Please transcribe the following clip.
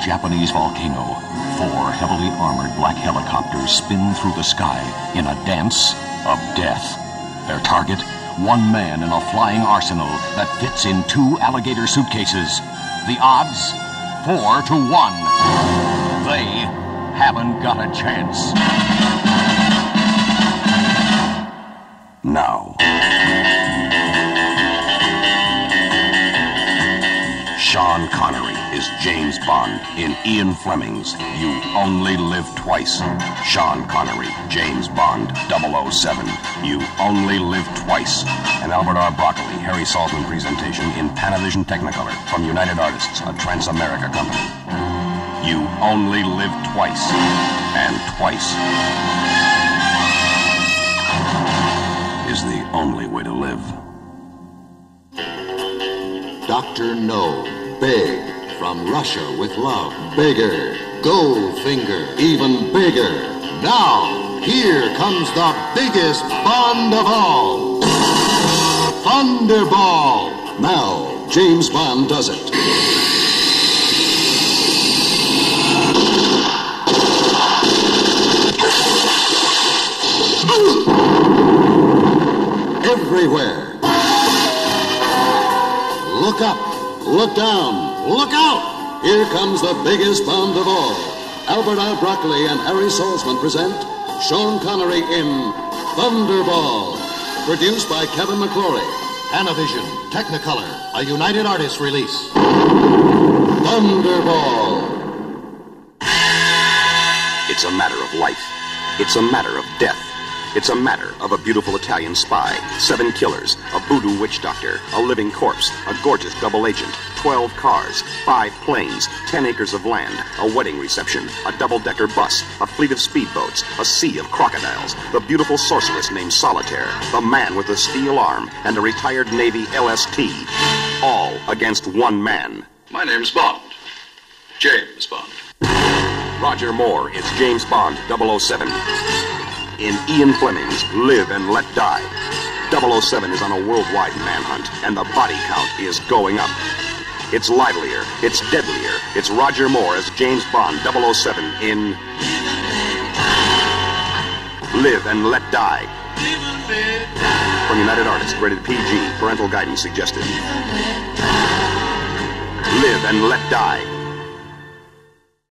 Japanese volcano, four heavily armored black helicopters spin through the sky in a dance of death. Their target, one man in a flying arsenal that fits in two alligator suitcases. The odds, four to one. They haven't got a chance. Now. Sean Connery is James Bond in Ian Fleming's You Only Live Twice. Sean Connery, James Bond, 007. You Only Live Twice. An Albert R. Broccoli, Harry Saltzman presentation in Panavision Technicolor from United Artists, a Transamerica company. You only live twice, and twice is the only way to live. Dr. No, big, from Russia with love. Bigger, Goldfinger, even bigger. Now, here comes the biggest Bond of all. Thunderball. Now, James Bond does it. Everywhere. Look up, look down, look out! Here comes the biggest Bond of all. Albert R. Broccoli and Harry Saltzman present Sean Connery in Thunderball. Produced by Kevin McClory. Panavision, Technicolor, a United Artists release. Thunderball. It's a matter of life. It's a matter of death. It's a matter of a beautiful Italian spy, seven killers, a voodoo witch doctor, a living corpse, a gorgeous double agent, 12 cars, five planes, 10 acres of land, a wedding reception, a double-decker bus, a fleet of speedboats, a sea of crocodiles, the beautiful sorceress named Solitaire, the man with the steel arm, and a retired Navy LST. All against one man. My name's Bond. James Bond. Roger Moore is James Bond 007. In Ian Fleming's Live and Let Die. 007 is on a worldwide manhunt, and the body count is going up. It's livelier, it's deadlier. It's Roger Moore as James Bond 007 in Live and Let Die. From United Artists, rated PG, parental guidance suggested. Live and Let Die.